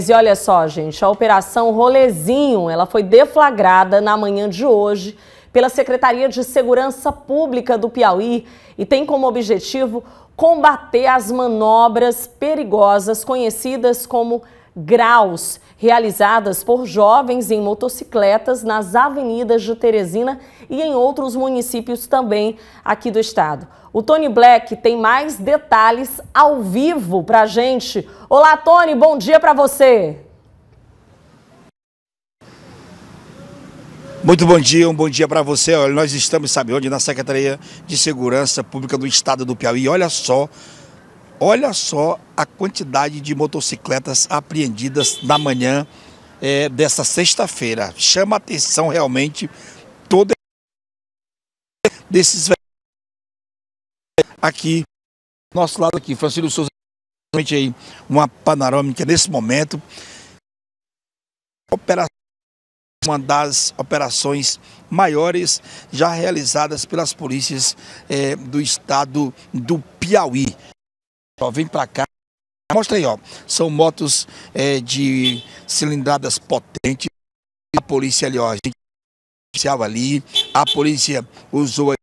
E olha só, gente, a Operação Rolezinho, ela foi deflagrada na manhã de hoje pela Secretaria de Segurança Pública do Piauí e tem como objetivo combater as manobras perigosas conhecidas como graus, realizadas por jovens em motocicletas nas avenidas de Teresina e em outros municípios também aqui do estado. O Tony Black tem mais detalhes ao vivo para a gente. Olá, Tony, bom dia para você. Muito bom dia, um bom dia para você. Olha, nós estamos, sabe onde? Na Secretaria de Segurança Pública do Estado do Piauí. Olha só, olha só a quantidade de motocicletas apreendidas na manhã é, dessa sexta-feira. Chama atenção realmente todo desses aqui, nosso lado aqui, Francisco Souza, aí uma panorâmica nesse momento. Operação, uma das operações maiores já realizadas pelas polícias é, do estado do Piauí. Ó, vem para cá, mostra aí, ó, são motos é, de cilindradas potentes. A polícia ali, ó, a gente ali, a polícia usou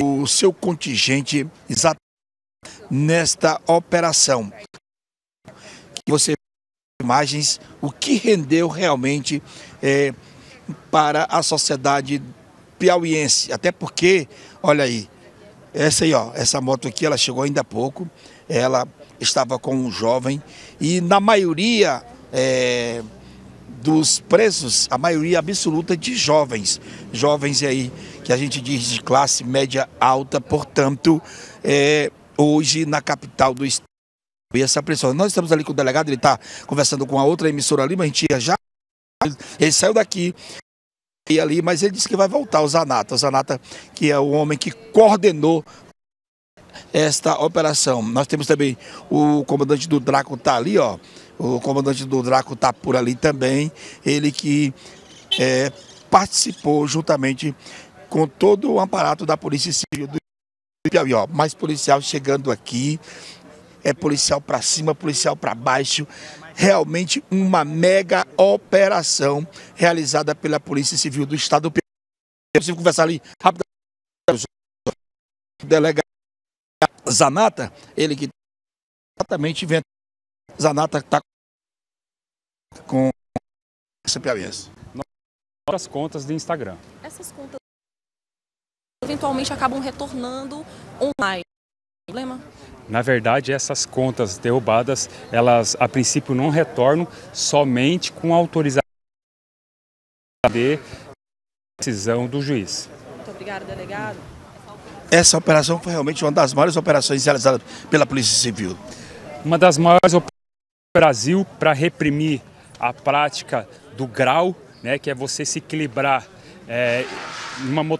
o seu contingente exatamente nesta operação. Você imagens o que rendeu realmente é, para a sociedade piauiense. Até porque, olha aí, essa aí, ó, essa moto aqui, ela chegou ainda há pouco, ela estava com um jovem e na maioria é, dos presos, a maioria absoluta de jovens, jovens aí que a gente diz de classe média alta, portanto, é, hoje na capital do estado. E essa pressão. Nós estamos ali com o delegado, ele está conversando com a outra emissora ali, mas a gente já. Ele saiu daqui e ali, mas ele disse que vai voltar, o Zanata. O Zanata, que é o homem que coordenou esta operação. Nós temos também o comandante do Draco tá ali, ó. O comandante do Draco tá por ali também. Ele que é, participou juntamente com todo o aparato da Polícia Civil do Piauí. Ó, mais policial chegando aqui, é policial para cima, policial para baixo. Realmente uma mega operação realizada pela Polícia Civil do Estado do Piauí. Eu conversar ali rapidamente. Delegado Zanata, ele que exatamente vendo. Zanata está com essa piauiense. Nossas contas do Instagram. Essas contas eventualmente acabam retornando online. Problema? Na verdade, essas contas derrubadas, elas a princípio não retornam somente com autorização de decisão do juiz. Muito obrigada, delegado. Essa operação foi realmente uma das maiores operações realizadas pela Polícia Civil. Uma das maiores operações do Brasil para reprimir a prática do grau, né, que é você se equilibrar é, uma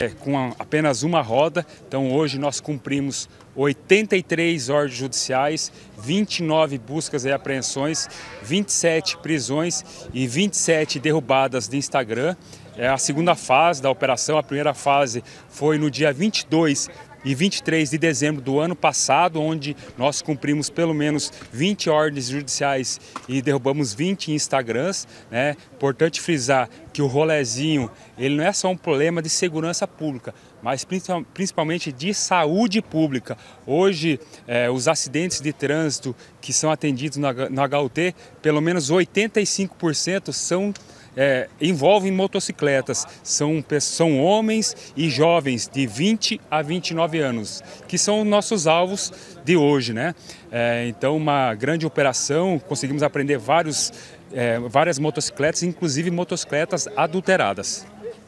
é, com apenas uma roda. Então hoje nós cumprimos 83 ordens judiciais, 29 buscas e apreensões, 27 prisões e 27 derrubadas de Instagram. É a segunda fase da operação, a primeira fase foi no dia 22 e 23 de dezembro do ano passado, onde nós cumprimos pelo menos 20 ordens judiciais e derrubamos 20 Instagrams. Né? Importante frisar que o rolezinho ele não é só um problema de segurança pública, mas principalmente de saúde pública. Hoje, é, os acidentes de trânsito que são atendidos no HUT, pelo menos 85% são é, envolvem motocicletas. São, são homens e jovens de 20 a 29 anos, que são nossos alvos de hoje. Né? É, então, uma grande operação, conseguimos aprender vários, é, várias motocicletas, inclusive motocicletas adulteradas.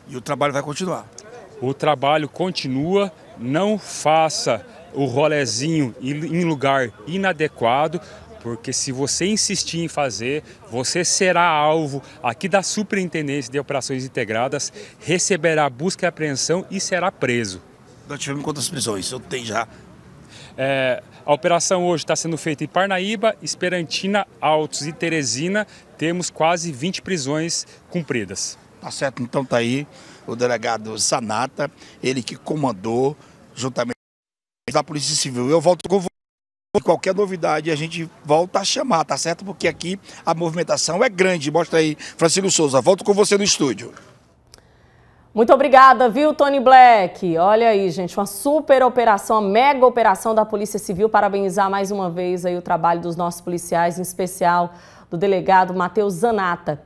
E o trabalho vai continuar? O trabalho continua, não faça o rolezinho em lugar inadequado, porque se você insistir em fazer, você será alvo aqui da Superintendência de Operações Integradas, receberá busca e apreensão e será preso. Nós tivemos quantas prisões? Eu tenho já. É, a operação hoje está sendo feita em Parnaíba, Esperantina, Altos e Teresina. Temos quase 20 prisões cumpridas. Tá certo, então tá aí o delegado Zanata, ele que comandou juntamente da Polícia Civil. Eu volto com Qualquer novidade a gente volta a chamar, tá certo? Porque aqui a movimentação é grande. Mostra aí, Francisco Souza. Volto com você no estúdio. Muito obrigada, viu, Tony Black? Olha aí, gente, uma super operação, uma mega operação da Polícia Civil. Parabenizar mais uma vez aí o trabalho dos nossos policiais, em especial do delegado Matheus Zanata.